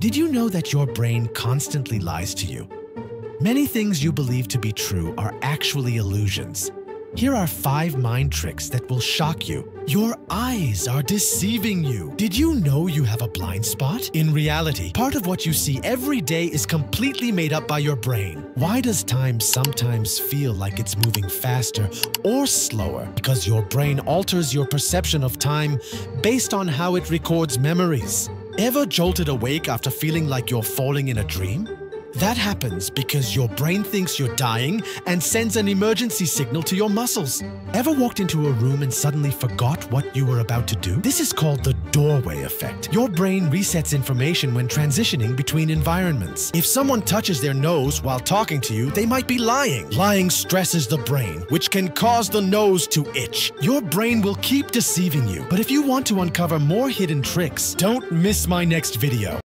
Did you know that your brain constantly lies to you? Many things you believe to be true are actually illusions. Here are five mind tricks that will shock you. Your eyes are deceiving you. Did you know you have a blind spot? In reality, part of what you see every day is completely made up by your brain. Why does time sometimes feel like it's moving faster or slower? Because your brain alters your perception of time based on how it records memories. Ever jolted awake after feeling like you're falling in a dream? That happens because your brain thinks you're dying and sends an emergency signal to your muscles. Ever walked into a room and suddenly forgot what you were about to do? This is called the doorway effect. Your brain resets information when transitioning between environments. If someone touches their nose while talking to you, they might be lying. Lying stresses the brain, which can cause the nose to itch. Your brain will keep deceiving you. But if you want to uncover more hidden tricks, don't miss my next video.